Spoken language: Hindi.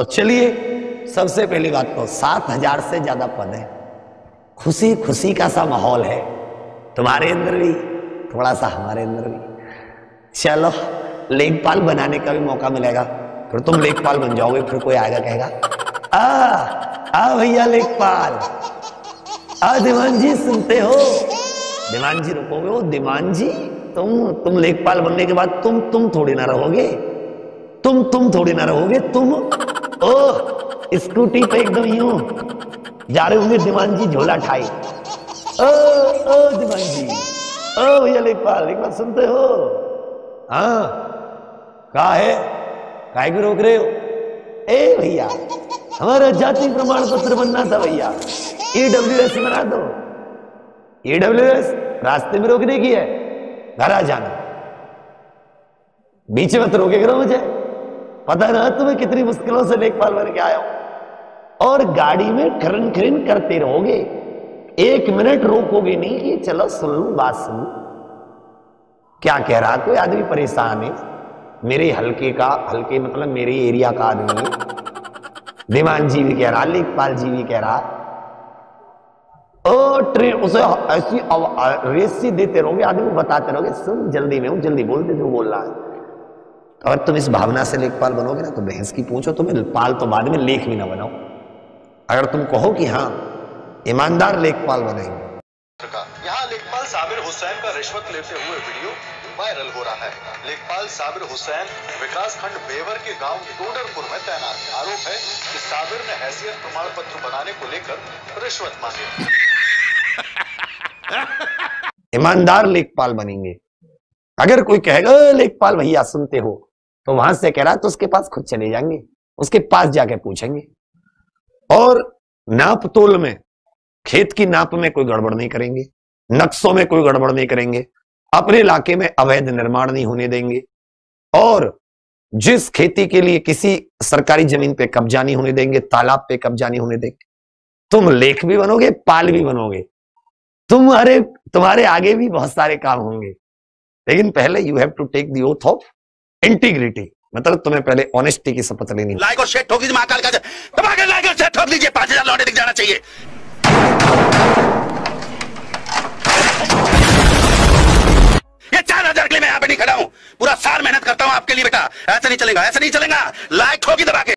तो चलिए, सबसे पहली बात तो सात हज़ार से ज़्यादा पद है। खुशी खुशी का सा माहौल है। तुम्हारे अंदर भी, थोड़ा सा हमारे अंदर भी। चलो, लेखपाल बनाने का भी मौका मिलेगा। फिर तुम लेखपाल बन जाओगे, फिर कोई आएगा, कहेगा, आ आ भैया लेखपाल, आ दीवान जी सुनते हो? दीवान जी रुकोगे? दीवान जी तुम तुम लेखपाल बनने के बाद तुम तुम थोड़ी ना रहोगे। तुम तुम थोड़ी ना रहोगे, तुम ओ, स्कूटी पे एकदम यूँ। जा रहे होंगे दीवान जी झोला ठाई। ओ ओ दीवान जी ओ भैया लेखपाल एक बात सुनते हो। हाँ कहा है? काय को रोक रहे हो? ए, भैया, हमारा जाति प्रमाण पत्र बनना था भैया। ईडब्ल्यू एस बना दो। ईडब्ल्यू एस रास्ते में रोकने की है। घर आ जाना। बीच में तो रोके करो मुझे। पता ना, तुम्हें कितनी मुश्किलों से लेखपाल बन के आया और गाड़ी में खरन खरन करते रहोगे। एक मिनट रोकोगे नहीं कि चलो सुन लू बात सुन। क्या कह रहा कोई आदमी परेशान है? मेरे हल्के का, हल्के मतलब मेरे एरिया का आदमी है। दीवान जी भी कह रहा, लेखपाल जी भी कह रहा। ओ ट्रेन, उसे ऐसी रेस देते रहोगे, आदमी बताते रहोगे, सुन, जल्दी में हूँ, जल्दी बोलते जो बोल रहा है। अगर तुम इस भावना से लेखपाल बनोगे ना तो बहस की पूछो तुम्हें पाल तो बाद में लेख भी ना बनाओ। अगर तुम कहो कि हाँ ईमानदार लेखपाल बनेंगे यहाँ लेखपाल साबिर हुसैन का रिश्वत लेते हुए वीडियो वायरल हो रहा है। लेखपाल साबिर हुसैन विकास खंड बेवर के गाँव टोडरपुर में तैनात है। आरोप है कि साबिर ने हैसियत प्रमाण पत्र बनाने को लेकर रिश्वत मांगी। ईमानदार लेखपाल बनेंगे। अगर कोई कहेगा लेखपाल भैया सुनते हो। तो वहाँ से कह रहा तो उसके पास खुद चले जाएँगे, उसके पास जाके पूछेंगे। और नाप तोल में, खेत की नाप में कोई गड़बड़ नहीं करेंगे, नक्शों में कोई गड़बड़ नहीं करेंगे, अपने इलाके में अवैध निर्माण नहीं होने देंगे। और जिस खेती के लिए किसी सरकारी ज़मीन पे कब्जा नहीं होने देंगे, तालाब पे कब्जा नहीं होने देंगे, तुम लेख भी बनोगे, पाल भी बनोगे, तुम्हारे तुम्हारे आगे भी बहुत सारे काम होंगे। लेकिन पहले you have to take the oath of integrity मतलब तुम्हें पहले ऑनेस्टी की शपथ लेनी लाइक और शेयर ठोक दीजिए महाकाल का आगे लाइक और शेयर ठोक दीजिए। पाँच हज़ार लौटे दिख जाना चाहिए। ये चार हज़ार के लिए मैं यहाँ पे नहीं खड़ा हूँ। पूरा साल मेहनत करता हूँ आपके लिए बेटा। ऐसा नहीं चलेगा, ऐसा नहीं चलेगा। लाइक ठोकी दबा के